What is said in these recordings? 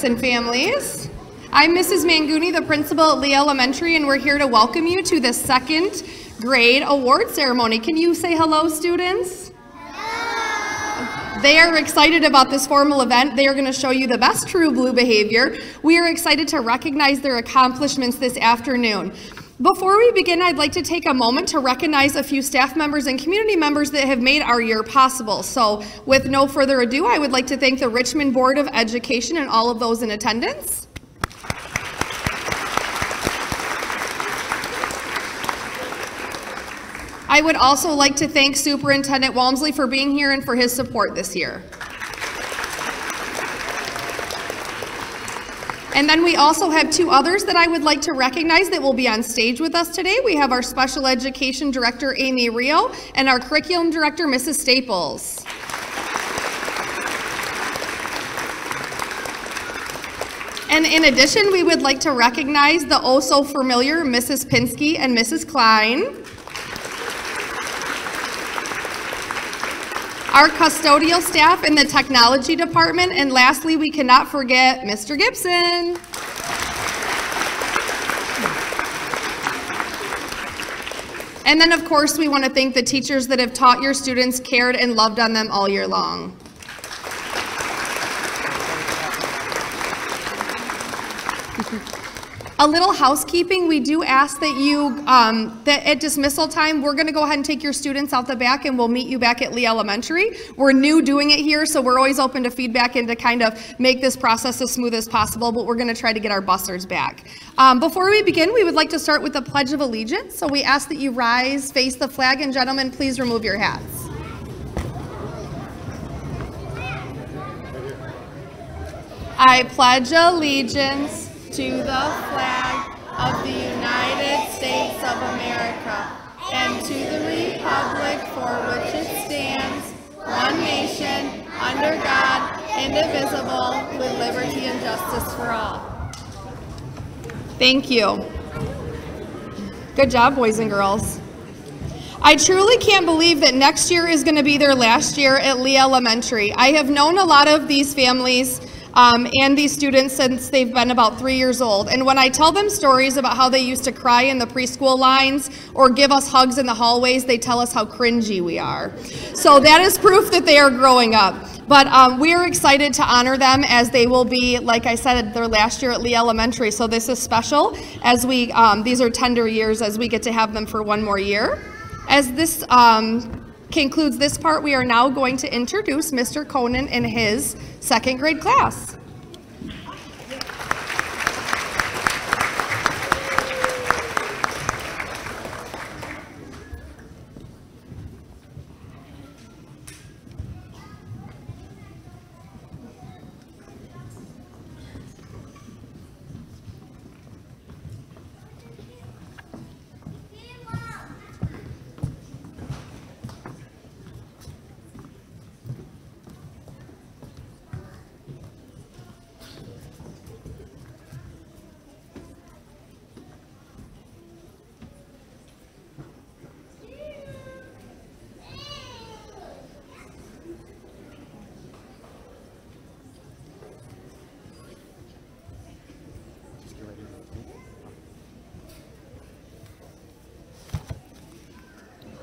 Parents and families. I'm Mrs. Manguni, the principal at Lee Elementary, and we're here to welcome you to the second grade award ceremony. Can you say hello, students? They are excited about this formal event. They are going to show you the best true blue behavior. We are excited to recognize their accomplishments this afternoon. Before we begin, I'd like to take a moment to recognize a few staff members and community members that have made our year possible. So with no further ado, I would like to thank the Richmond Board of Education and all of those in attendance. I would also like to thank Superintendent Walmsley for being here and for his support this year. And then we also have two others that I would like to recognize that will be on stage with us today. We have our Special Education Director, Amy Rio, and our Curriculum Director, Mrs. Staples. And in addition, we would like to recognize the oh so familiar Mrs. Pinsky and Mrs. Klein. Our custodial staff in the technology department, and lastly, we cannot forget Mr. Gibson. And then, of course, we want to thank the teachers that have taught your students, cared, and loved on them all year long. A little housekeeping, we do ask that you, um, that at dismissal time, we're gonna go ahead and take your students out the back and we'll meet you back at Lee Elementary. We're new doing it here, so we're always open to feedback and to kind of make this process as smooth as possible, but we're gonna try to get our busters back. Um, before we begin, we would like to start with the Pledge of Allegiance. So we ask that you rise, face the flag, and gentlemen, please remove your hats. I pledge allegiance to the flag of the United States of America and to the republic for which it stands, one nation, under God, indivisible, with liberty and justice for all. Thank you. Good job, boys and girls. I truly can't believe that next year is going to be their last year at Lee Elementary. I have known a lot of these families um, and these students since they've been about three years old. And when I tell them stories about how they used to cry in the preschool lines or give us hugs in the hallways, they tell us how cringy we are. So that is proof that they are growing up. But um, we are excited to honor them as they will be, like I said, their last year at Lee Elementary. So this is special as we, um, these are tender years as we get to have them for one more year. As this um, concludes this part, we are now going to introduce Mr. Conan and his second grade class.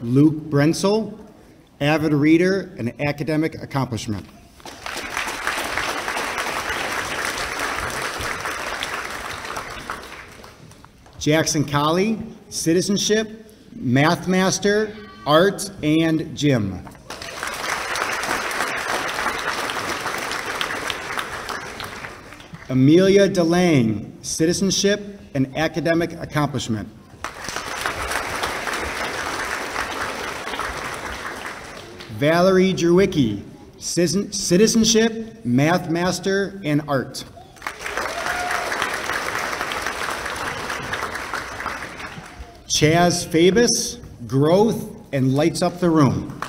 Luke Brensel, avid reader and academic accomplishment. Jackson Colley, citizenship, math master, arts, and gym. Amelia DeLange, citizenship and academic accomplishment. Valerie Drewicki, citizenship, math master, and art. Chaz Fabus, growth and lights up the room.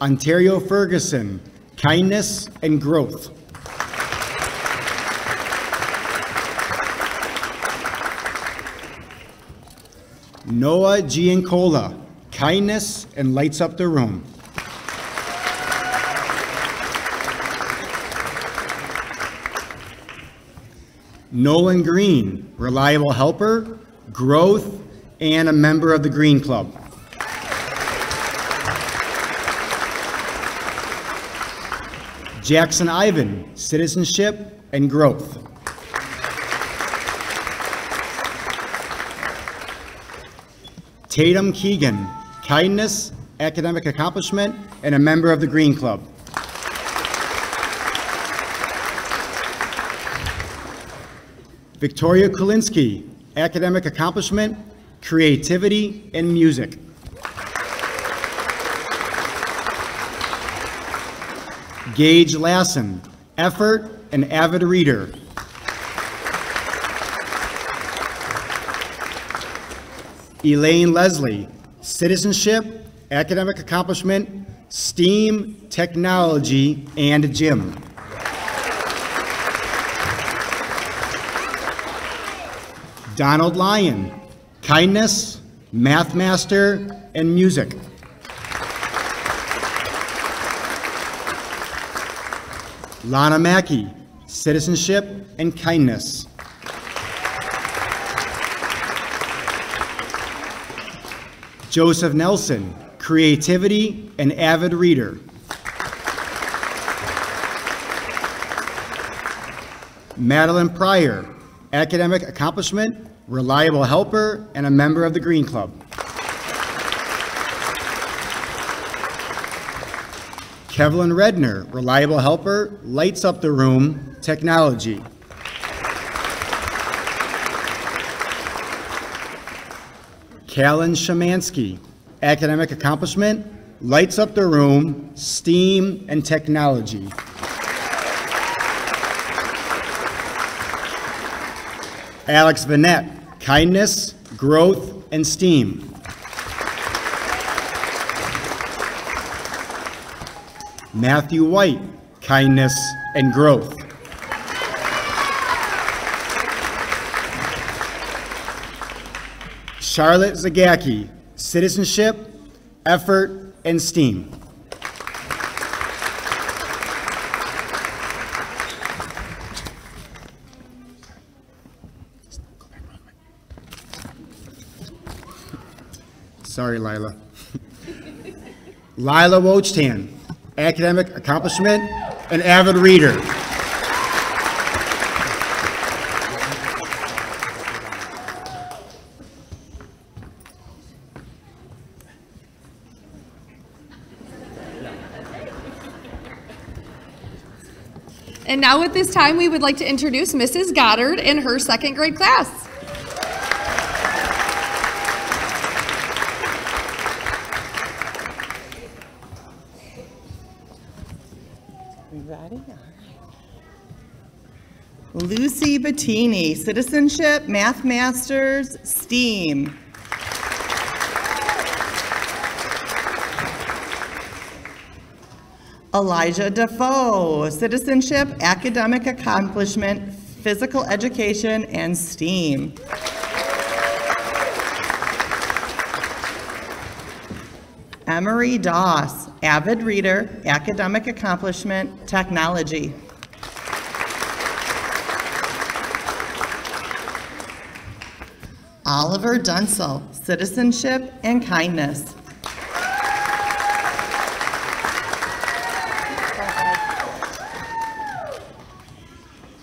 Ontario Ferguson, kindness and growth. Noah Giancola, kindness and lights up the room. Nolan Green, reliable helper, growth, and a member of the Green Club. Jackson Ivan, citizenship and growth. Tatum Keegan, kindness, academic accomplishment, and a member of the Green Club. Victoria Kulinski, academic accomplishment, creativity, and music. Gage Lassen, effort and avid reader. Elaine Leslie, citizenship, academic accomplishment, STEAM, technology, and gym. Donald Lyon, kindness, math master, and music. Lana Mackey, citizenship and kindness. Joseph Nelson, creativity and avid reader. Madeline Pryor, academic accomplishment, reliable helper, and a member of the Green Club. Kevlin Redner, reliable helper, lights up the room, technology. Callan Shemansky, academic accomplishment, lights up the room, STEAM and technology. Alex Vanette, kindness, growth, and STEAM. Matthew White, kindness and growth. Charlotte Zagacki, citizenship, effort, and STEAM. Sorry, Lila. Lila Wochtan, academic accomplishment, an avid reader. This time, we would like to introduce Mrs. Goddard in her second grade class. Lucy Bettini, Citizenship, Math Masters, STEAM. Elijah Defoe, Citizenship, Academic Accomplishment, Physical Education, and STEAM. Emery Doss, avid reader, academic accomplishment, technology. Oliver Dunsel, citizenship and kindness.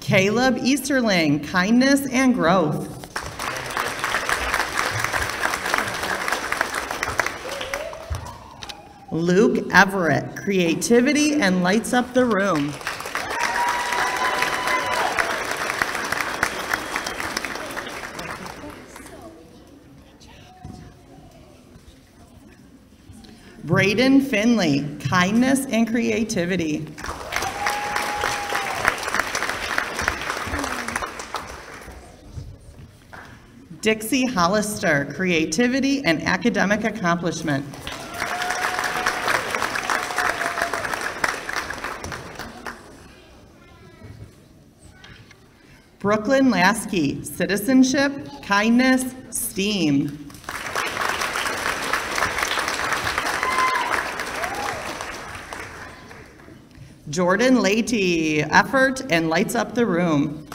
Caleb Easterling, kindness and growth. Luke Everett, creativity and lights up the room. Braden Finley, kindness and creativity. Dixie Hollister, creativity and academic accomplishment. Brooklyn Lasky, citizenship, kindness, STEAM. Jordan Leahy, effort and lights up the room.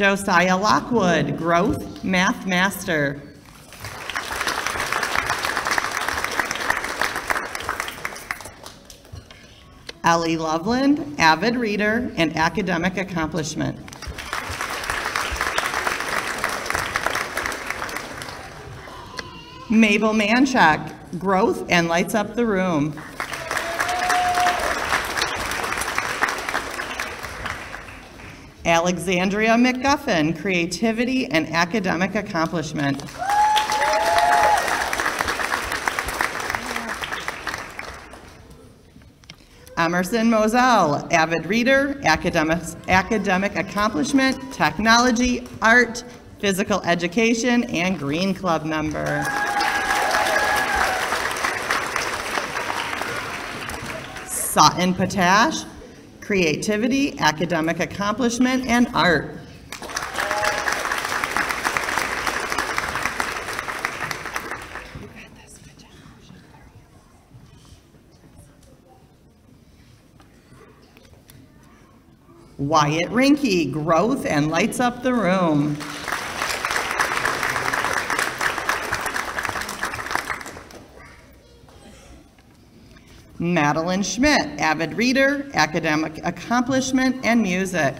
Josiah Lockwood, Growth Math Master. Ellie Loveland, avid reader and academic accomplishment. Mabel Manchak, growth and lights up the room. Alexandria McGuffin, creativity and academic accomplishment. Emerson Moselle, avid reader, academic, academic accomplishment, technology, art, physical education, and Green Club member. Sutton Patash, creativity, academic accomplishment, and art. Wyatt Rinky, growth and lights up the room. Madeline Schmidt, avid reader, academic accomplishment, and music.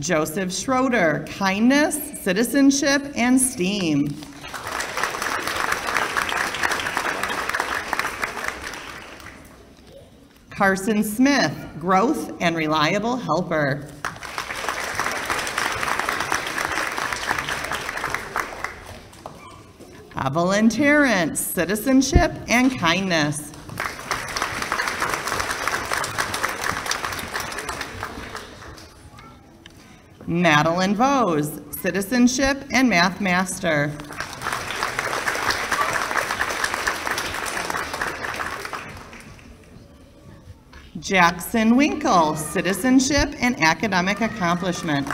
Joseph Schroeder, kindness, citizenship, and STEAM. Carson Smith, growth and reliable helper. Evelyn Terrence, citizenship and kindness. Madeline Vose, citizenship and math master. Jackson Winkle, citizenship and academic accomplishment.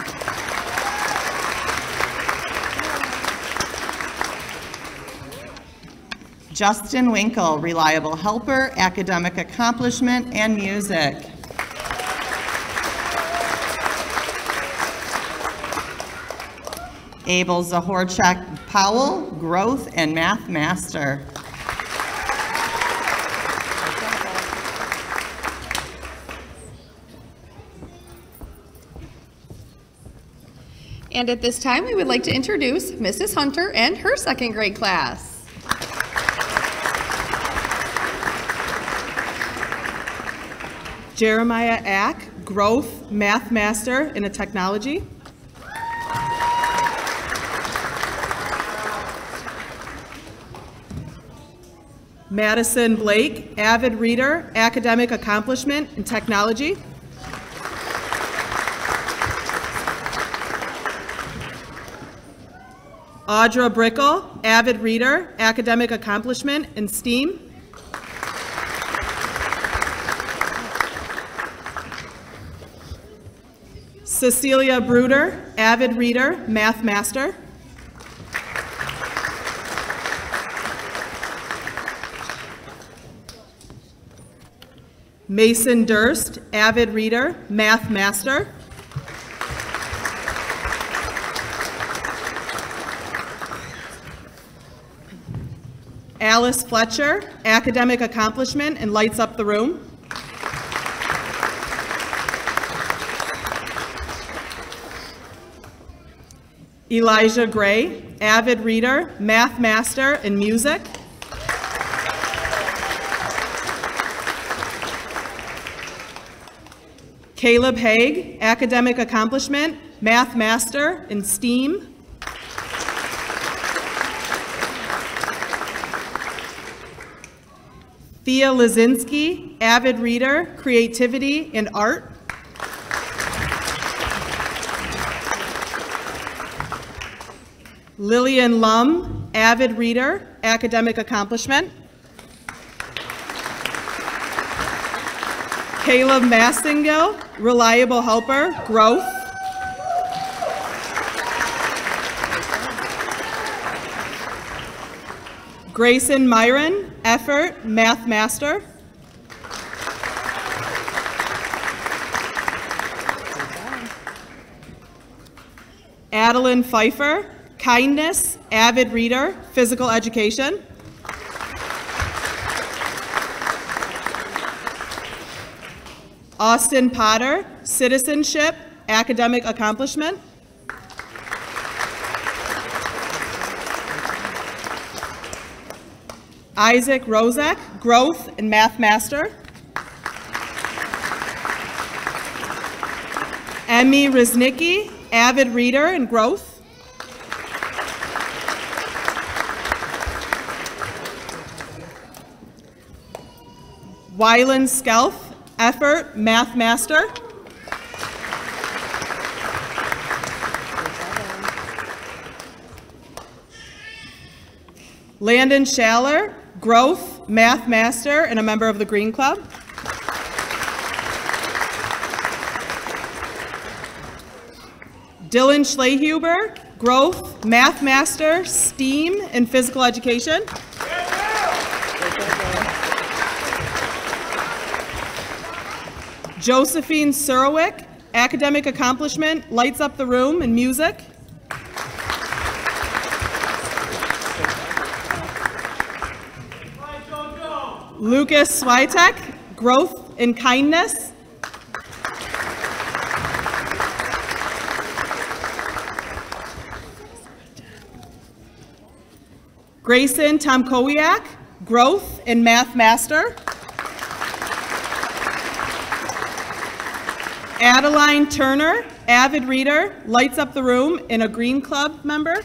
Justin Winkle, reliable helper, academic accomplishment, and music. Abel Zahorchak Powell, growth and math master. And at this time, we would like to introduce Mrs. Hunter and her second grade class. Jeremiah Ack, Growth Math Master in a Technology. Madison Blake, avid reader, academic accomplishment in technology. Audra Brickle, avid reader, academic accomplishment in STEAM. Cecilia Bruder, avid reader, math master. Mason Durst, avid reader, math master. Alice Fletcher, academic accomplishment and lights up the room. Elijah Gray, avid reader, math master, and music. Caleb Haig, academic accomplishment, math master in STEAM. Thea Lazinski, avid reader, creativity and art. Lillian Lum, avid reader, academic accomplishment. Caleb Mastingill, reliable helper, growth. Grayson Myron, effort, math master. Adeline Pfeiffer, kindness, avid reader, physical education. Austin Potter, citizenship, academic accomplishment. Isaac Rozek, growth and math master. Emmy Riznicki, avid reader and growth. Wyland Skelf, effort, math master. Landon Schaller, growth, math master, and a member of the Green Club. Dylan Schlehuber, growth, math master, STEAM, and physical education. Josephine Surwick, academic accomplishment, lights up the room in music. Lucas Switek, growth in kindness. Grayson Tomkowiak, growth in math master. Adeline Turner, avid reader, lights up the room and a Green Club member.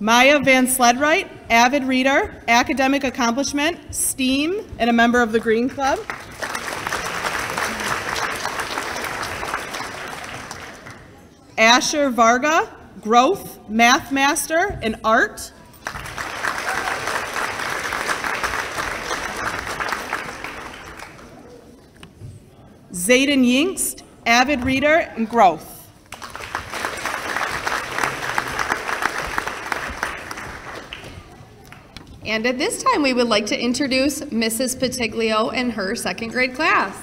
Maya Van Sledright, avid reader, academic accomplishment, STEAM, and a member of the Green Club. Asher Varga, growth, math master, and art. Zayden Yinkst, avid reader and growth. And at this time, we would like to introduce Mrs. Patiglio and her second grade class.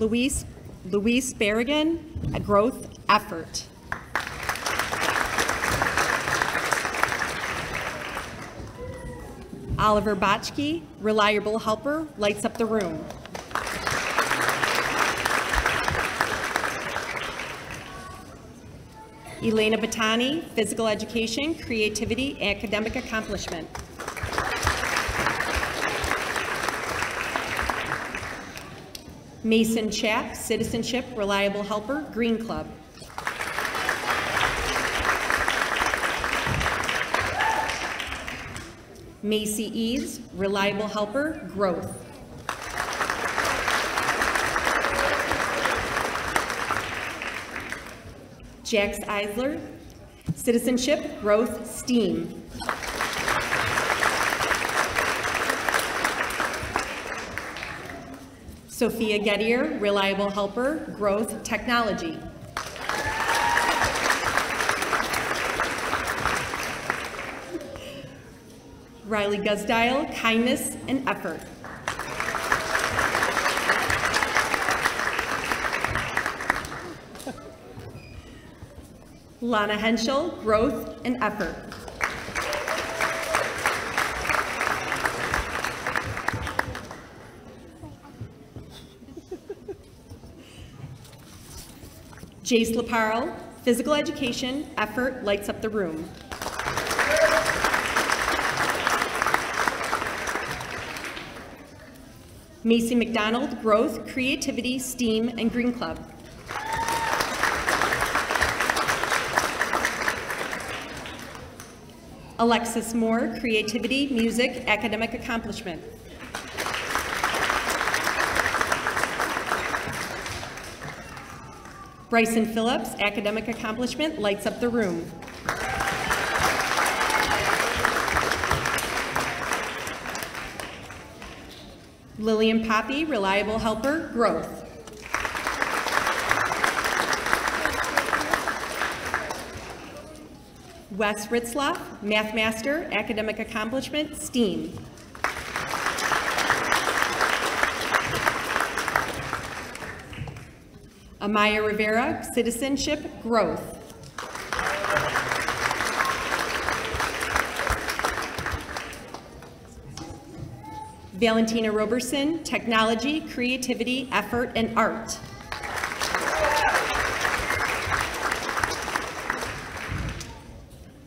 Luis, Luis Berrigan, a growth effort. Oliver Botchke, reliable helper, lights up the room. Elena Batani, physical education, creativity, academic accomplishment. Mason Chap, citizenship, reliable helper, Green Club. Macy Eves, reliable helper, growth. Jax Eisler, citizenship, growth, STEAM. Sophia Gettier, reliable helper, growth, technology. Riley Guzdial, kindness and effort. Lana Henschel, growth and effort. Jace Laparle, physical education, effort lights up the room. Macy McDonald, growth, creativity, STEAM, and Green Club. Alexis Moore, creativity, music, academic accomplishment. Bryson Phillips, academic accomplishment, lights up the room. Lillian Poppy, reliable helper, growth. Wes Ritzloff, Math Master, Academic Accomplishment, STEAM. Amaya Rivera, Citizenship, Growth. Valentina Roberson, Technology, Creativity, Effort, and Art.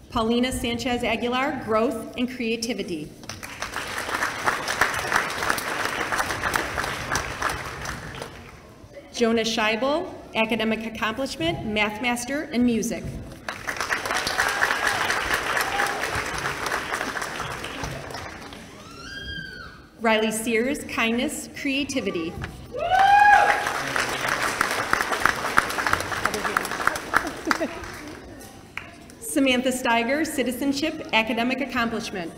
Paulina Sanchez Aguilar, Growth and Creativity. Jonah Scheibel, Academic Accomplishment, Math Master, and Music. Riley Sears, Kindness, Creativity. Samantha Steiger, Citizenship, Academic Accomplishment.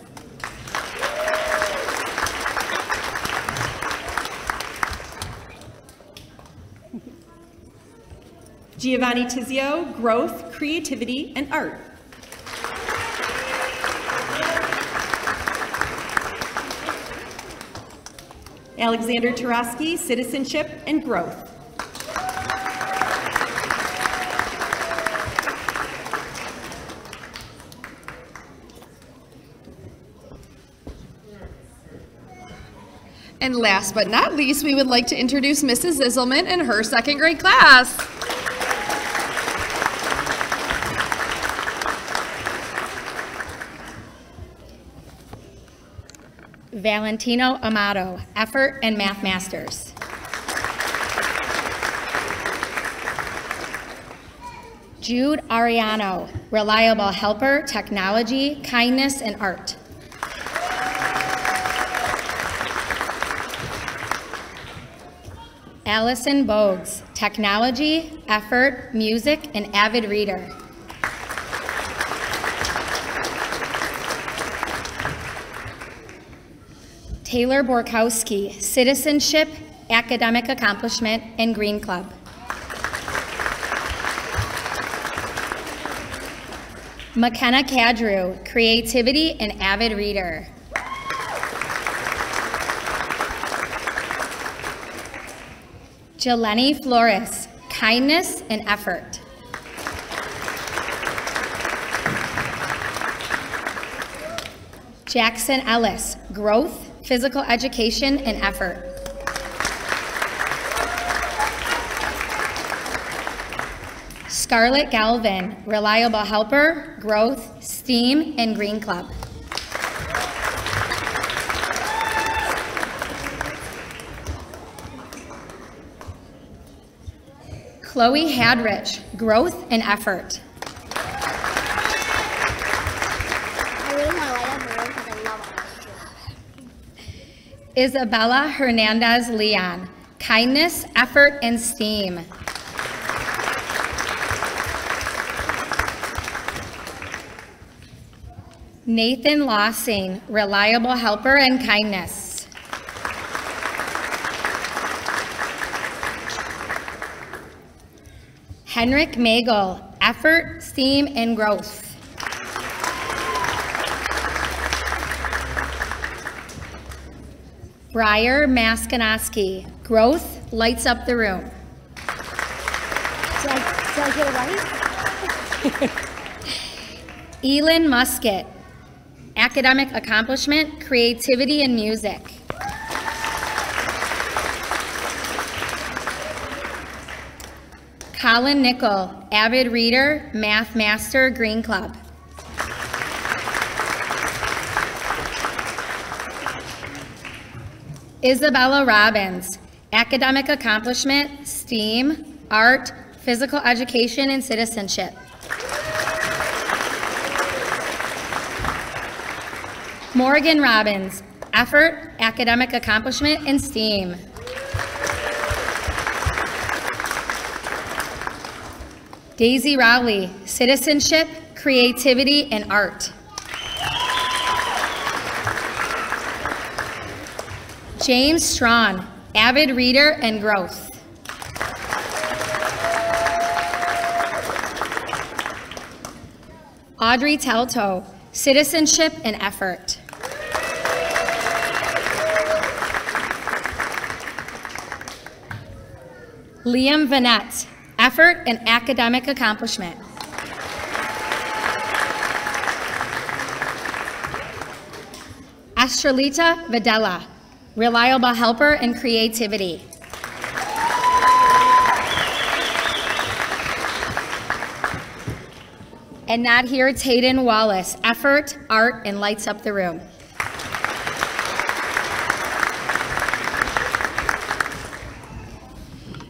Giovanni Tizio, Growth, Creativity, and Art. Alexander Tarosky, Citizenship and Growth. And last but not least, we would like to introduce Mrs. Zizelman and her second grade class. Valentino Amato, Effort and Math Masters. Jude Ariano, Reliable Helper, Technology, Kindness, and Art. Allison Bogues, Technology, Effort, Music, and Avid Reader. Taylor Borkowski, Citizenship, Academic Accomplishment, and Green Club. McKenna Cadrew, Creativity and Avid Reader. Jeleni Flores, Kindness and Effort. Jackson Ellis, Growth, Physical Education and Effort. Scarlett Galvin, Reliable Helper, Growth, STEAM, and Green Club. Chloe Hadrich, Growth and Effort. Isabella Hernandez Leon, Kindness, Effort, and STEAM. Nathan Lossing, Reliable Helper and Kindness. Henrik Magel, Effort, STEAM, and Growth. Briar Maskinoski, Growth Lights Up the Room. Did I, did I get it right? Elin Musket, Academic Accomplishment, Creativity, and Music. Colin Nickel, Avid Reader, Math Master, Green Club. Isabella Robbins, Academic Accomplishment, STEAM, Art, Physical Education, and Citizenship. Morgan Robbins, Effort, Academic Accomplishment, and STEAM. Daisy Rowley, Citizenship, Creativity, and Art. James Strawn, Avid Reader and Growth. Audrey Telto, citizenship and effort. Liam Vanette, effort and academic accomplishment. Astralita Videla, reliable helper and creativity. And not here, Tayden Wallace, effort, art, and lights up the room.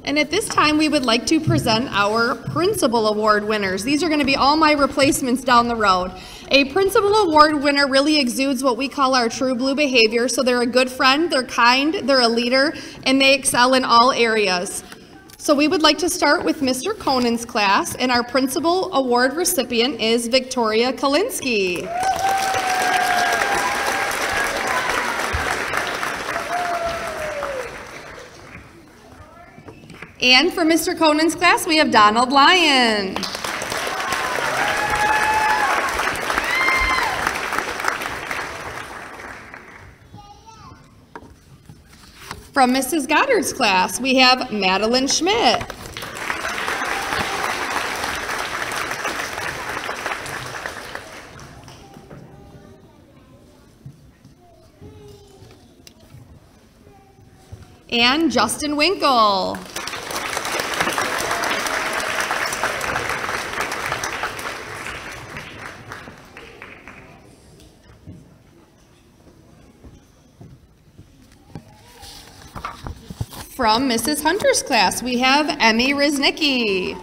And at this time, we would like to present our Principal Award winners. These are going to be all my replacements down the road. A Principal Award winner really exudes what we call our true blue behavior. So they're a good friend, they're kind, they're a leader, and they excel in all areas. So we would like to start with Mr. Conan's class, and our Principal Award recipient is Victoria Kalinsky. And for Mr. Conan's class, we have Donald Lyon. From Mrs. Goddard's class, we have Madeline Schmidt. And Justin Winkle. From Mrs. Hunter's class, we have Emmy Riznicki.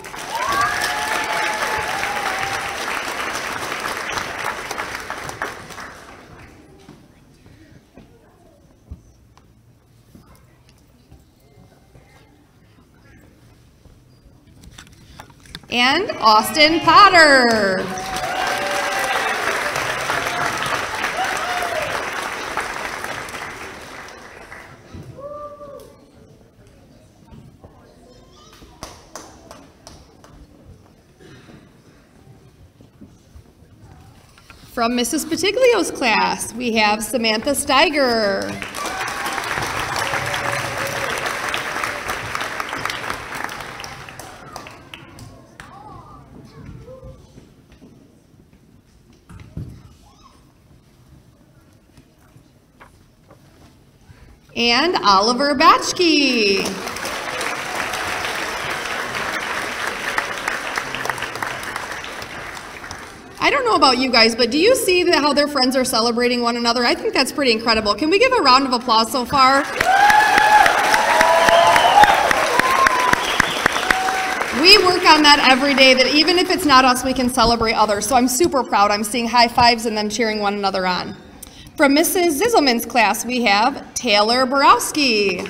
And Austin Potter. From Mrs. Patiglio's class, we have Samantha Steiger. And Oliver Batchke. I don't know about you guys, but do you see that how their friends are celebrating one another? I think that's pretty incredible. Can we give a round of applause so far? We work on that every day, that even if it's not us, we can celebrate others. So I'm super proud. I'm seeing high fives and them cheering one another on. From Mrs. Zizelman's class, we have Taylor Borowski.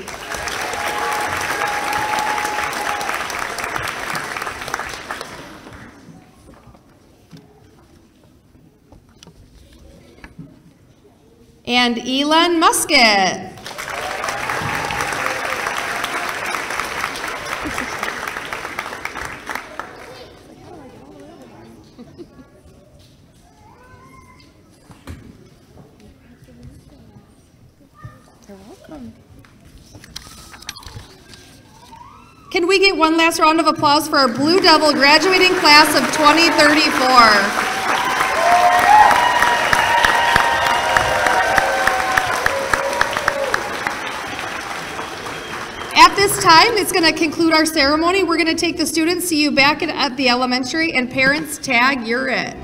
And Elon Musket. Can we get one last round of applause for our Blue Devil graduating class of 2034? This time, it's going to conclude our ceremony. We're going to take the students, see you back at, at the elementary, and parents, tag, you're it.